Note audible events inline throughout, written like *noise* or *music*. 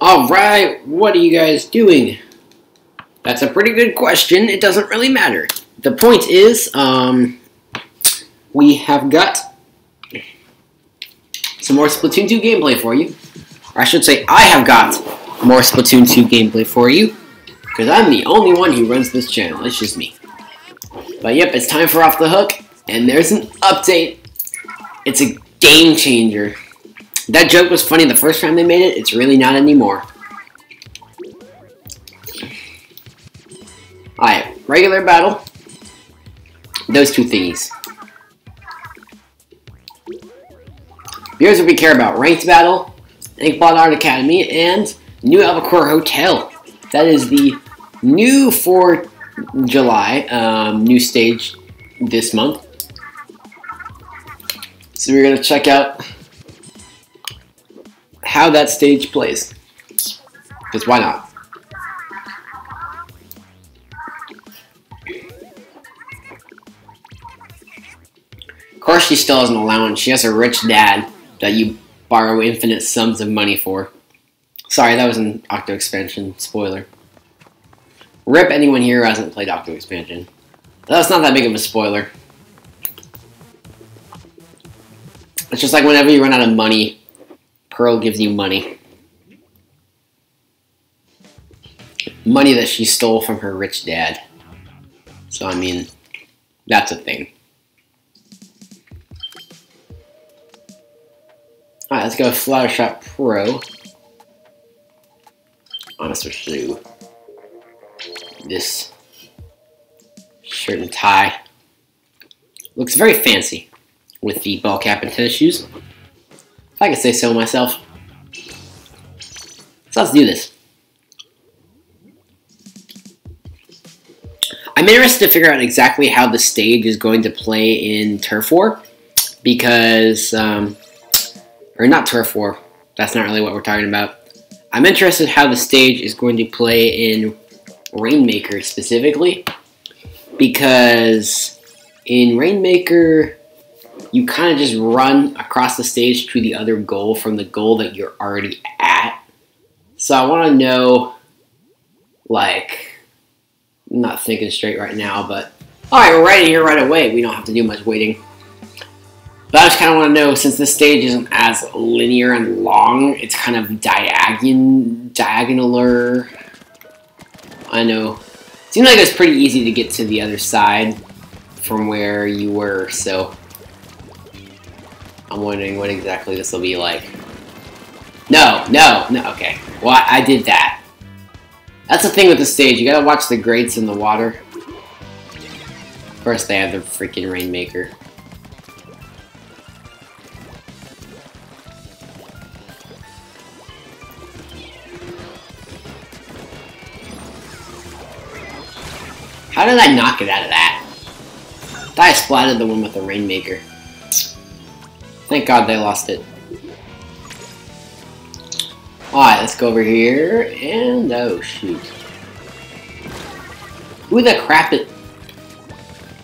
Alright, what are you guys doing? That's a pretty good question. It doesn't really matter. The point is, um, we have got some more Splatoon 2 gameplay for you. Or I should say, I have got more Splatoon 2 gameplay for you. Because I'm the only one who runs this channel. It's just me. But yep, it's time for Off the Hook. And there's an update. It's a game changer. That joke was funny the first time they made it. It's really not anymore. Alright, regular battle. Those two thingies. Here's what we care about. Ranked battle, Inkblot Art Academy, and New Albacore Hotel. That is the new for July, um, new stage this month. So we're going to check out how that stage plays. Because why not? Of course she still has an allowance. She has a rich dad that you borrow infinite sums of money for. Sorry, that was an Octo expansion spoiler. Rip anyone here who hasn't played Octo expansion. That's not that big of a spoiler. It's just like whenever you run out of money, Pearl gives you money. Money that she stole from her rich dad. So, I mean, that's a thing. Alright, let's go Splattershot Pro. I'm switch this shirt and tie. Looks very fancy with the ball cap and tennis shoes. If I can say so myself. So let's do this. I'm interested to figure out exactly how the stage is going to play in Turf War because, um, or not Turf War, that's not really what we're talking about. I'm interested how the stage is going to play in Rainmaker specifically because in Rainmaker you kind of just run across the stage to the other goal from the goal that you're already at. So I want to know, like, I'm not thinking straight right now, but all right, we're right here right away. We don't have to do much waiting. But I just kind of want to know, since this stage isn't as linear and long, it's kind of diagon diagonaler. I know. It seemed like it was pretty easy to get to the other side from where you were, so I'm wondering what exactly this will be like. No, no, no, okay. Well, I, I did that. That's the thing with the stage, you gotta watch the grates in the water. First they have the freaking Rainmaker. How did I knock it out of that? I splatted the one with the Rainmaker. Thank God they lost it. Alright, let's go over here, and oh shoot. Who the crap it...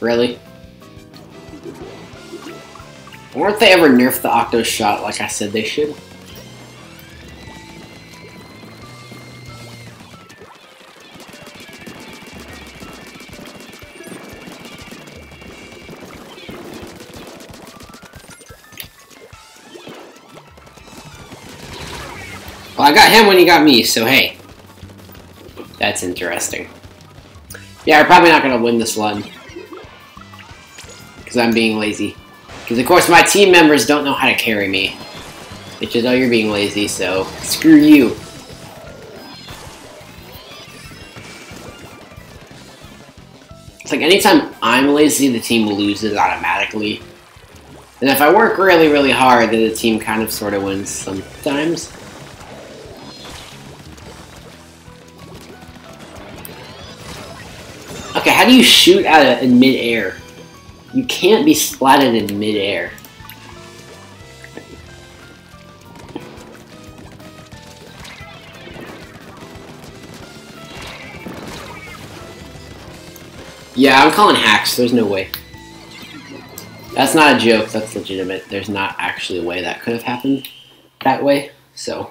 Really? Weren't they ever nerfed the Octo Shot like I said they should? Him when he got me, so hey. That's interesting. Yeah, we're probably not going to win this one. Because I'm being lazy. Because, of course, my team members don't know how to carry me. It's just, oh, you're being lazy, so screw you. It's like anytime I'm lazy, the team loses automatically. And if I work really, really hard, then the team kind of sort of wins sometimes. How do you shoot at it in midair? You can't be splatted in midair. Yeah, I'm calling hacks. There's no way. That's not a joke. That's legitimate. There's not actually a way that could have happened that way. So.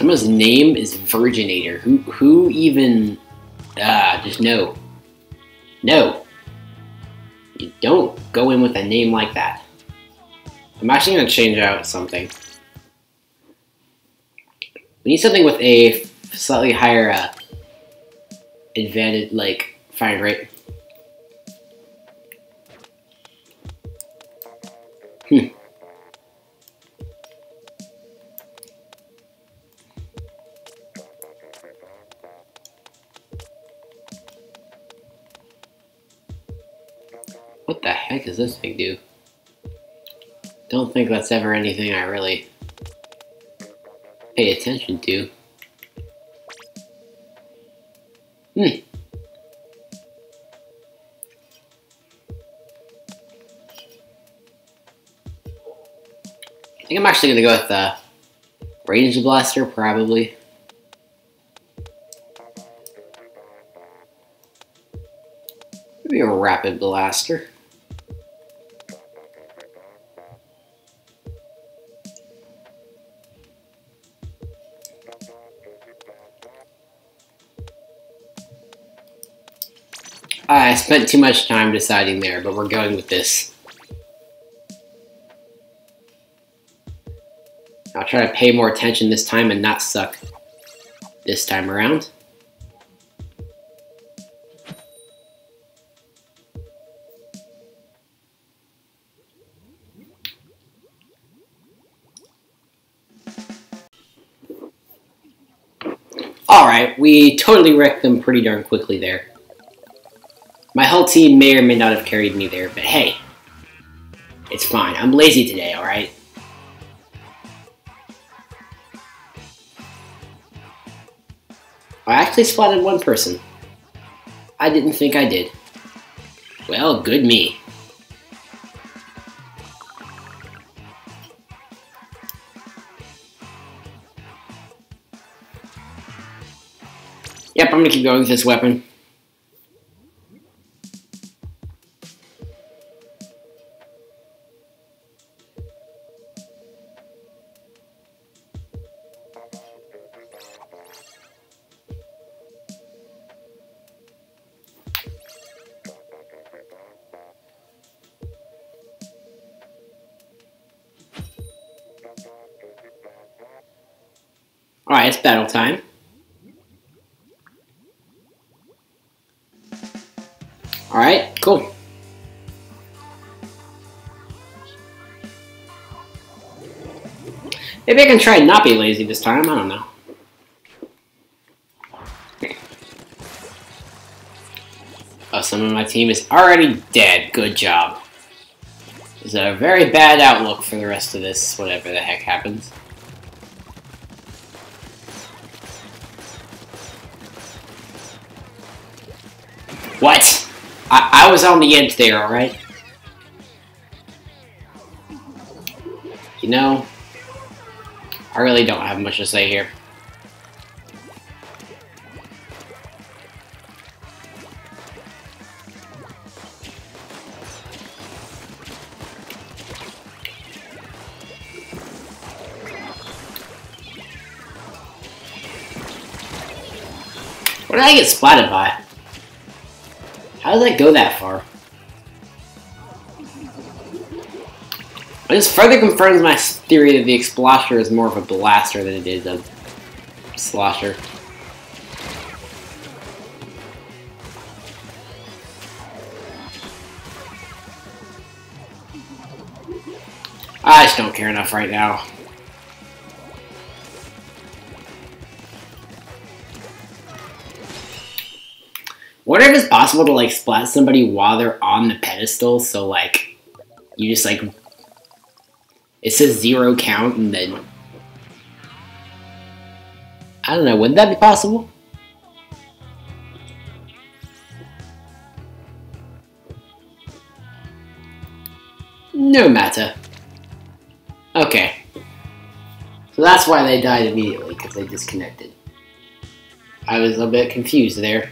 Someone's name is Virginator. Who who even ah, just no. No. You don't go in with a name like that. I'm actually gonna change out something. We need something with a slightly higher uh, advantage, like fire rate. Hmm. What the heck does this thing do? Don't think that's ever anything I really pay attention to. Hmm. I think I'm actually gonna go with the range blaster, probably. Maybe a rapid blaster. I spent too much time deciding there, but we're going with this. I'll try to pay more attention this time and not suck this time around. Alright, we totally wrecked them pretty darn quickly there. My whole team may or may not have carried me there, but hey, it's fine. I'm lazy today, alright? I actually spotted one person. I didn't think I did. Well, good me. Yep, I'm gonna keep going with this weapon. Battle time. Alright, cool. Maybe I can try not be lazy this time, I don't know. Oh, some of my team is already dead. Good job. It's a very bad outlook for the rest of this, whatever the heck happens. What? I, I was on the edge there, alright? You know, I really don't have much to say here. What did I get splatted by? How did that go that far? This further confirms my theory that the Explosher is more of a blaster than it is a slosher. I just don't care enough right now. What if it's possible to like splat somebody while they're on the pedestal? So like, you just like, it says zero count and then, I don't know, wouldn't that be possible? No matter. Okay. So that's why they died immediately, because they disconnected. I was a bit confused there.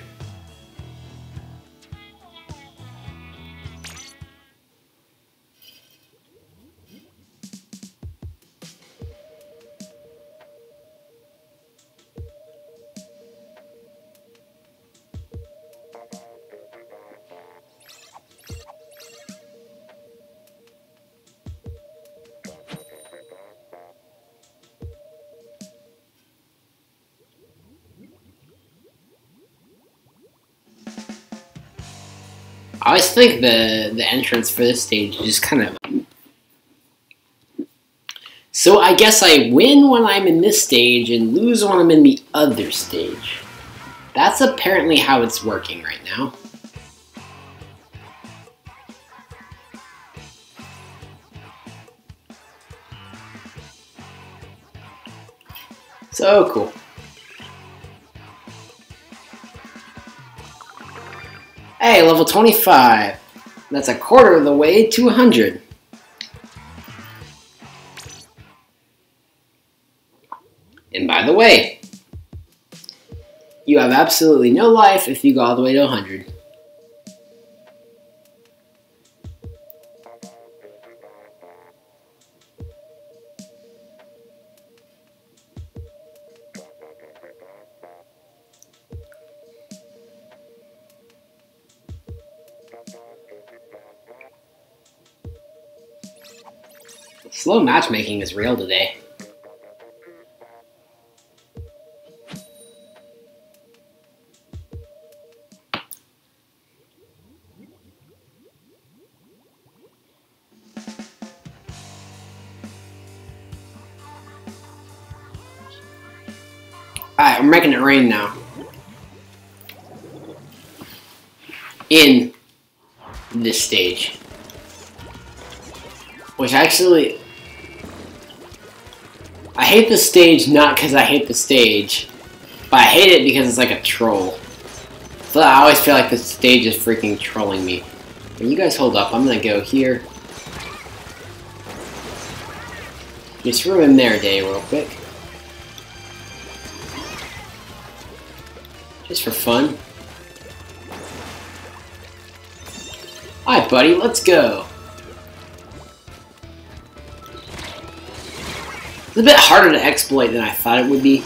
I always think the the entrance for this stage is kind of. So I guess I win when I'm in this stage and lose when I'm in the other stage. That's apparently how it's working right now. So cool. Hey, level 25. That's a quarter of the way to 100. And by the way, you have absolutely no life if you go all the way to 100. Slow matchmaking is real today. Alright, we're making it rain now. In this stage. Which actually... I hate the stage not because I hate the stage, but I hate it because it's like a troll. So I always feel like the stage is freaking trolling me. But you guys hold up, I'm gonna go here. Just ruin their day real quick. Just for fun. Alright, buddy, let's go. It's a bit harder to exploit than I thought it would be.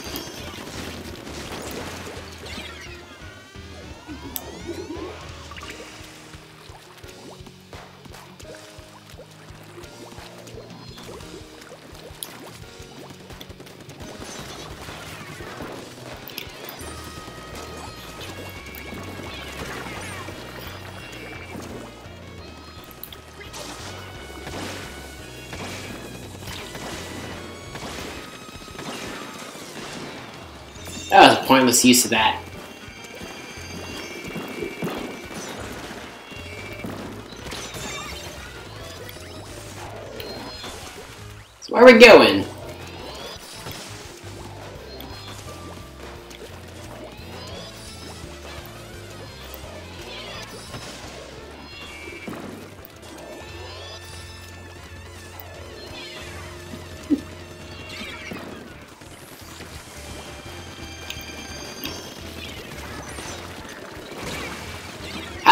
Pointless use of that. So where are we going?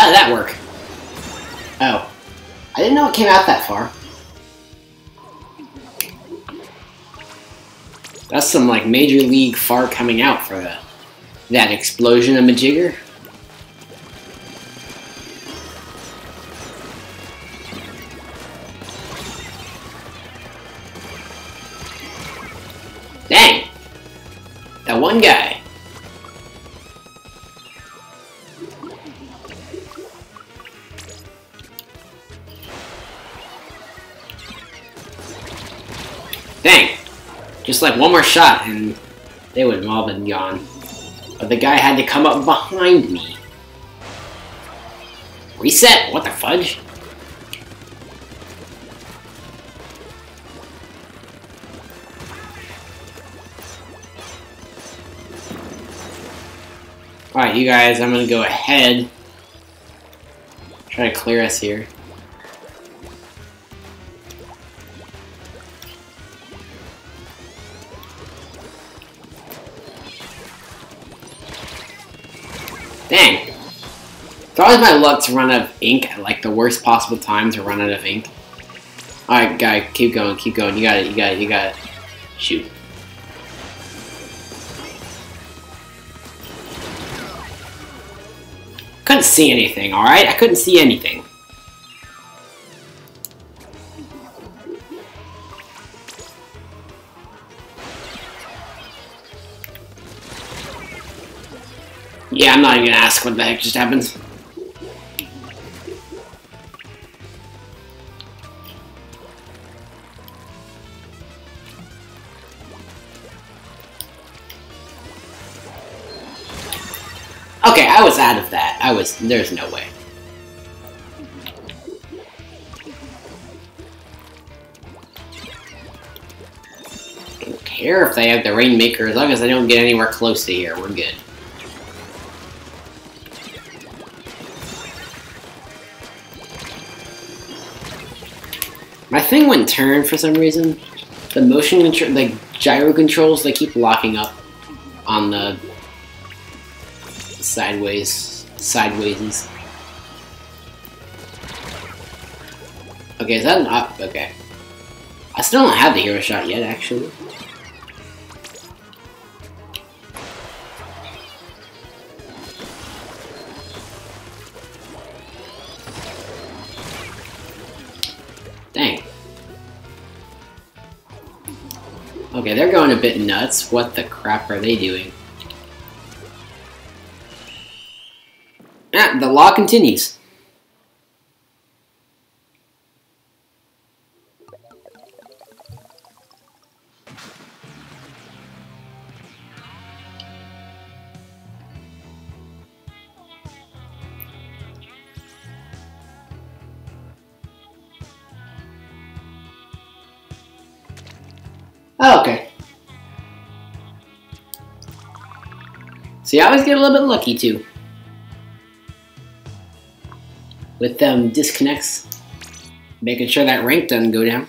How did that work? Oh. I didn't know it came out that far. That's some like major league far coming out for the, that explosion of Majigger. Just like one more shot and they would have all been gone. But the guy had to come up behind me. Reset? What the fudge? Alright, you guys, I'm gonna go ahead. Try to clear us here. Always my luck to run out of ink at like the worst possible time to run out of ink. Alright, guy, keep going, keep going. You got it, you got it, you got it. Shoot. Couldn't see anything, alright? I couldn't see anything. Yeah, I'm not even gonna ask what the heck just happened. Okay, I was out of that. I was... There's no way. Don't care if they have the Rainmaker, as long as I don't get anywhere close to here, we're good. My thing went turn for some reason. The motion control, the gyro controls, they keep locking up on the sideways, sideways. Okay, is that an up? Okay. I still don't have the hero shot yet, actually. Dang. Okay, they're going a bit nuts. What the crap are they doing? The law continues. Oh, okay. See, I always get a little bit lucky too. With them disconnects, making sure that rank doesn't go down.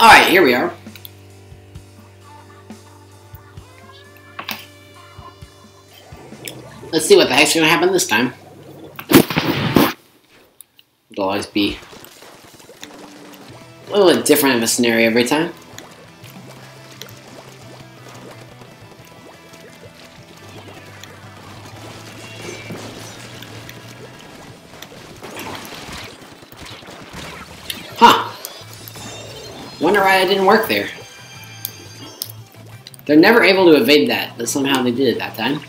Alright, here we are. Let's see what the heck's gonna happen this time. It'll always be a little bit different of a scenario every time. Wonder why it didn't work there. They're never able to evade that, but somehow they did it that time.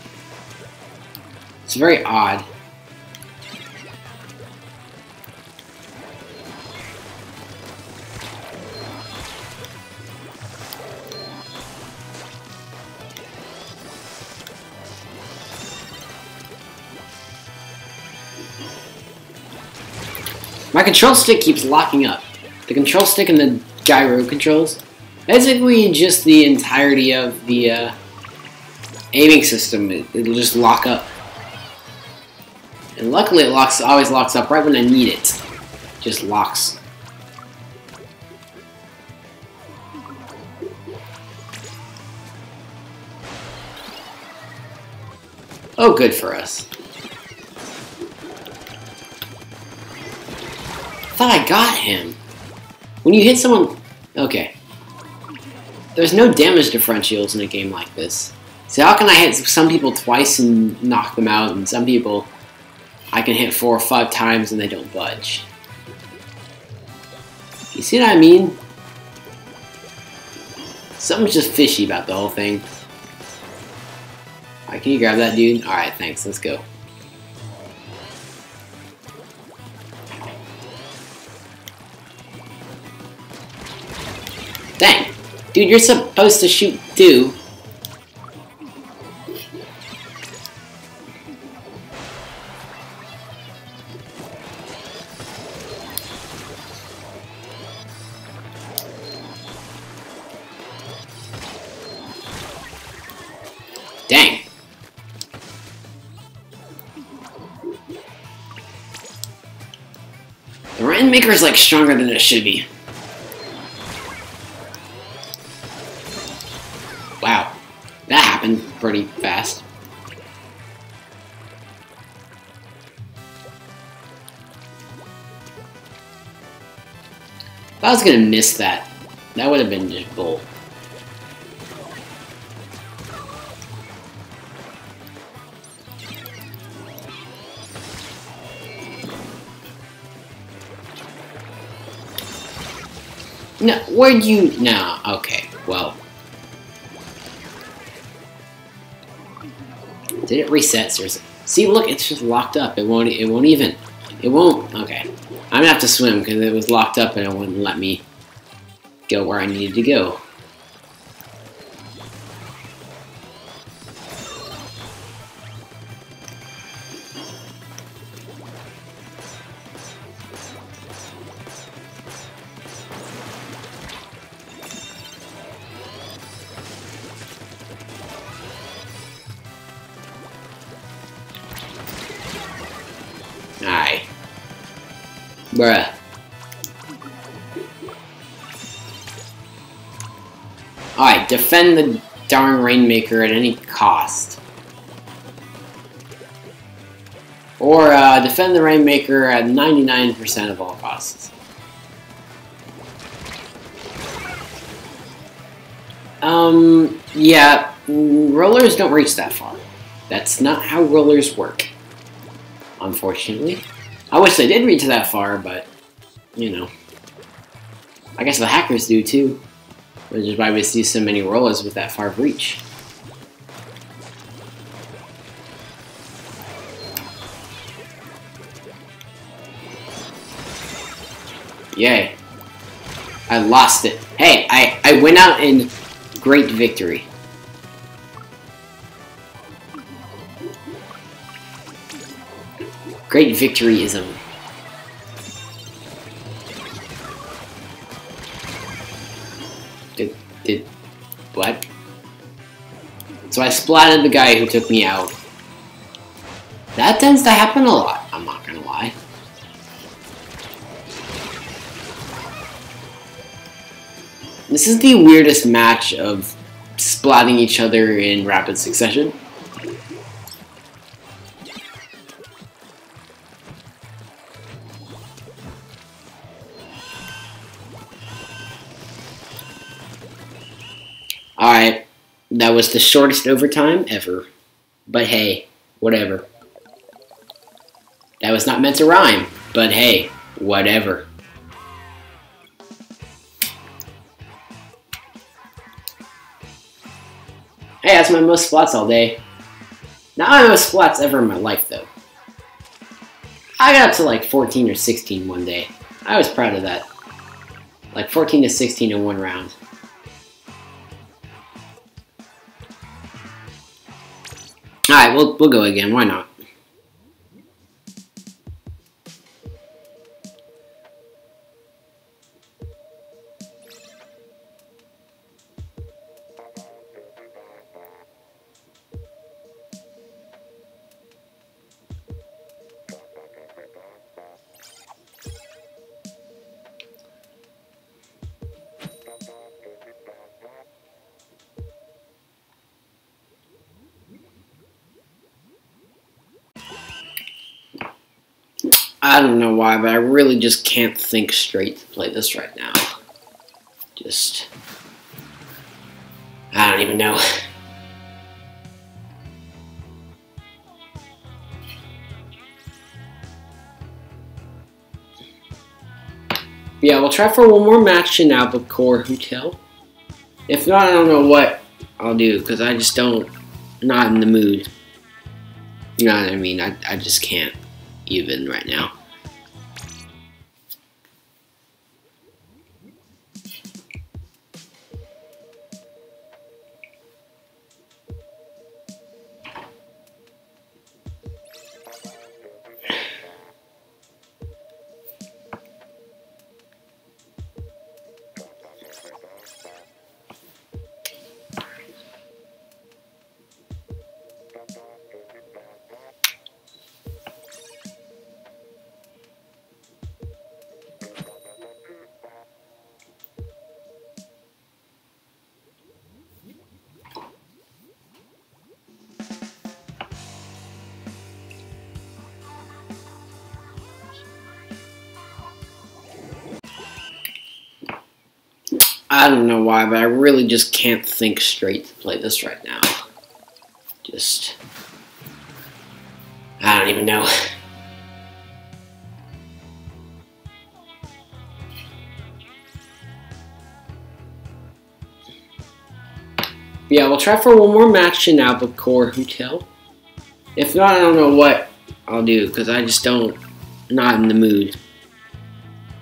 It's very odd. My control stick keeps locking up. The control stick and the gyro controls. Basically, just the entirety of the uh, aiming system. It, it'll just lock up. And luckily, it locks always locks up right when I need it. Just locks. Oh, good for us. thought I got him. When you hit someone... Okay. There's no damage differentials in a game like this. So how can I hit some people twice and knock them out, and some people I can hit four or five times and they don't budge? You see what I mean? Something's just fishy about the whole thing. Alright, can you grab that dude? Alright, thanks, let's go. Dang. Dude, you're supposed to shoot too. Dang. The Rainmaker is like stronger than it should be. pretty fast. I was gonna miss that, that would have been just bull. No, where'd you... No, okay, well... Did it reset? Seriously? See, look, it's just locked up. It won't, it won't even... It won't... Okay. I'm gonna have to swim because it was locked up and it wouldn't let me go where I needed to go. Bruh. Alright, defend the darn Rainmaker at any cost. Or uh, defend the Rainmaker at 99% of all costs. Um, yeah, rollers don't reach that far. That's not how rollers work. Unfortunately. I wish they did reach that far, but, you know. I guess the hackers do too. Which is why we see so many rollers with that far of reach. Yay. I lost it. Hey, I, I went out in great victory. Great victoryism. Did, did, what? So I splatted the guy who took me out. That tends to happen a lot, I'm not gonna lie. This is the weirdest match of splatting each other in rapid succession. Alright, that was the shortest overtime ever. But hey, whatever. That was not meant to rhyme, but hey, whatever. Hey, that's my most splats all day. Not my most splats ever in my life, though. I got up to like 14 or 16 one day. I was proud of that. Like 14 to 16 in one round. Alright, we'll, we'll go again. Why not? I don't know why, but I really just can't think straight to play this right now. Just. I don't even know. *laughs* Yeah, we'll try for one more match in Albacore Hotel. If not, I don't know what I'll do, because I just don't, not in the mood. You know what I mean? I, I just can't even right now. I don't know why, but I really just can't think straight to play this right now. Just... I don't even know. *laughs* yeah, we'll try for one more match in Albacore Hotel. If not, I don't know what I'll do, because I just don't... Not in the mood.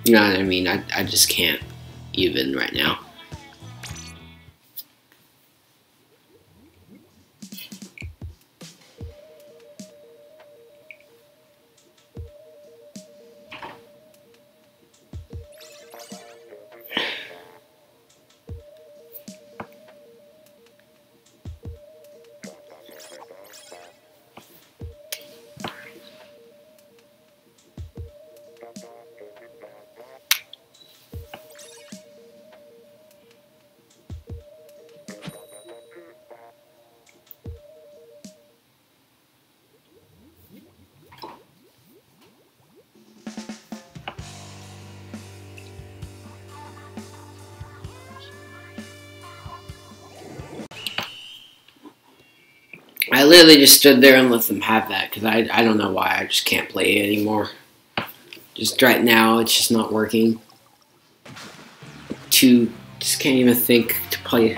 You know what I mean? I, I just can't even right now. I literally just stood there and let them have that because I, I don't know why I just can't play it anymore. Just right now, it's just not working. To just can't even think to play.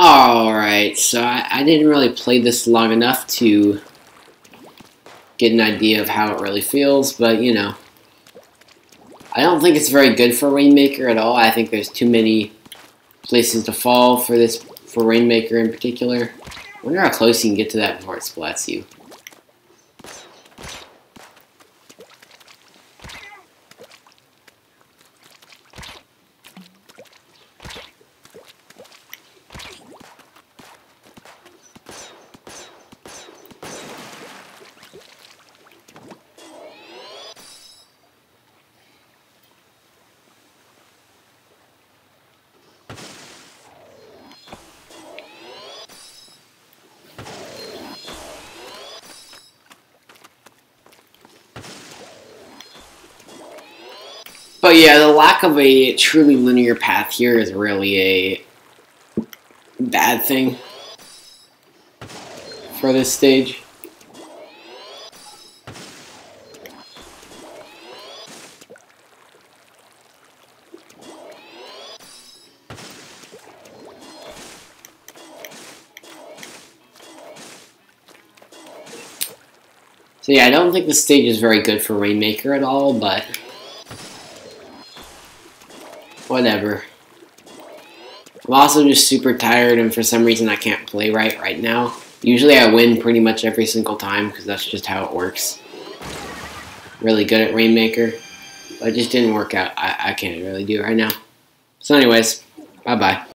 Alright, so I, I, didn't really play this long enough to get an idea of how it really feels, but you know. I don't think it's very good for Rainmaker at all. I think there's too many places to fall for this for Rainmaker in particular. I wonder how close you can get to that before it splats you. But yeah, the lack of a truly linear path here is really a bad thing for this stage. So yeah, I don't think the stage is very good for Rainmaker at all, but whatever. I'm also just super tired and for some reason I can't play right right now. Usually I win pretty much every single time because that's just how it works. Really good at Rainmaker. But it just didn't work out. I, I can't really do it right now. So anyways, bye-bye.